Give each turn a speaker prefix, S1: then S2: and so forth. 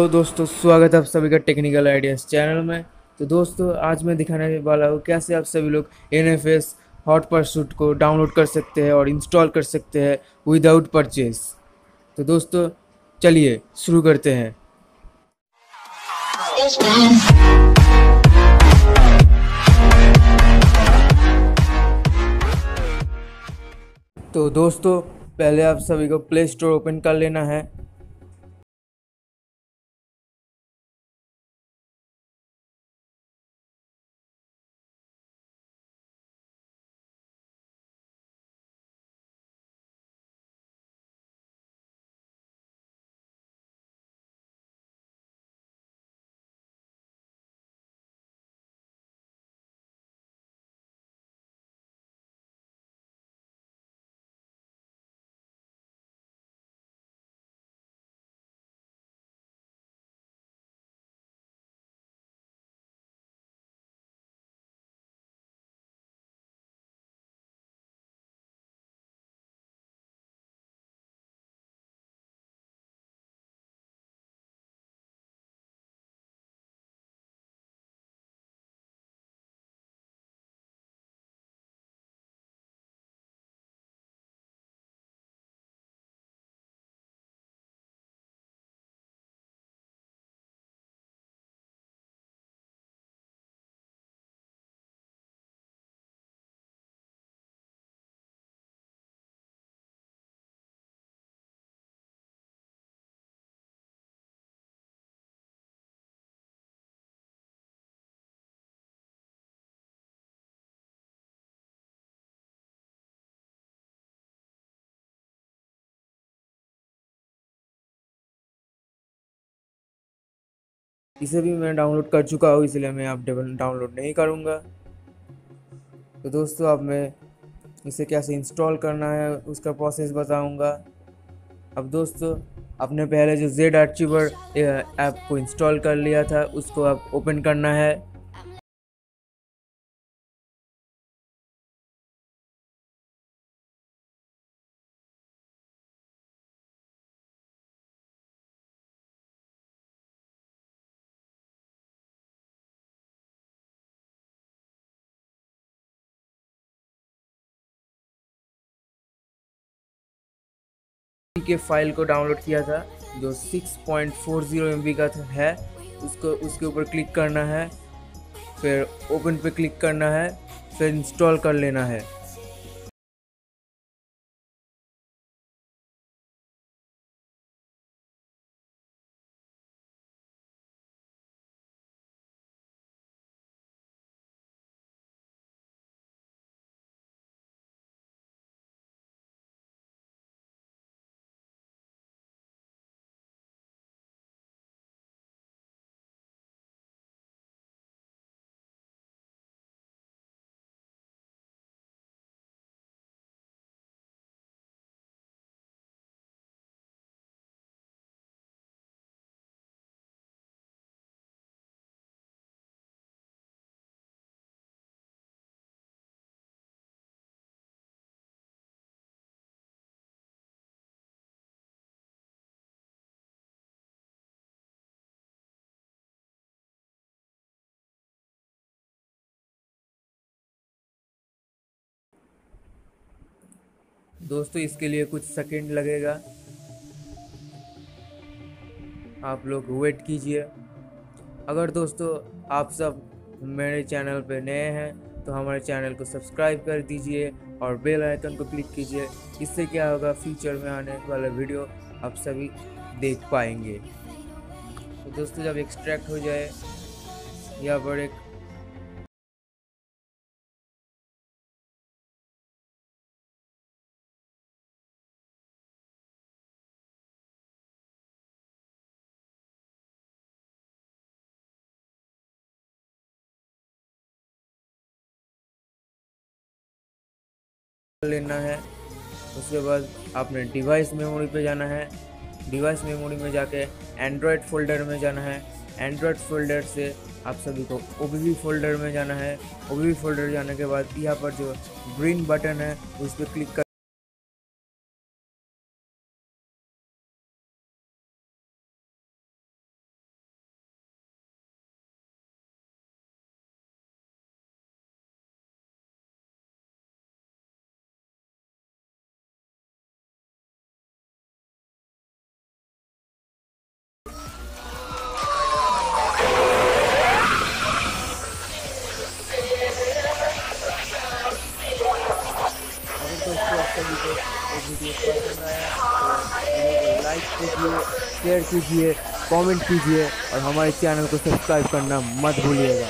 S1: Hello दोस्तों, स्वागत है आप सभी का टेक्निकल आइडियाज़ चैनल में। तो दोस्तों, आज मैं दिखाने वाला हूँ कैसे आप सभी लोग N F S hot pursuit को डाउनलोड कर सकते हैं और इंस्टॉल कर सकते हैं विदाउट परचेज तो दोस्तों, चलिए शुरू करते हैं। तो दोस्तों, पहले आप सभी को प्ले स्टोर ओपन कर लेना है। इसे भी मैं डाउनलोड कर चुका हूँ, इसलिए मैं अब डाउनलोड नहीं करूँगा। तो दोस्तों, अब मैं इसे कैसे इंस्टॉल करना है, उसका प्रोसेस बताऊँगा। अब दोस्तों, आपने पहले जो जेड आर्चिवर ऐप को इंस्टॉल कर लिया था, उसको आप ओपन करना है। के फ़ाइल को डाउनलोड किया था, जो 6.40 पॉइंट का है। उसको, उसके ऊपर क्लिक करना है, फिर ओपन पे क्लिक करना है, फिर इंस्टॉल कर लेना है। दोस्तों, इसके लिए कुछ सेकंड लगेगा। आप लोग वेट कीजिए। अगर दोस्तों, आप सब मेरे चैनल पर नए हैं तो हमारे चैनल को सब्सक्राइब कर दीजिए और बेल आइकन को क्लिक कीजिए। इससे क्या होगा फ्यूचर में आने वाला वीडियो आप सभी देख पाएँगे। तो दोस्तों, जब एक्सट्रैक्ट हो जाए या पर एक लेना है। उसके बाद आपने डिवाइस मेमोरी पे जाना है। डिवाइस मेमोरी में जाके एंड्रॉयड फोल्डर में जाना है। एंड्रॉयड फोल्डर से आप सभी को ओ फोल्डर में जाना है। ओ फोल्डर जाने के बाद यहाँ पर जो ग्रीन बटन है, उस पर क्लिक कर कीजिए शेयर कीजिए कमेंट कीजिए और हमारे चैनल को सब्सक्राइब करना मत भूलिएगा।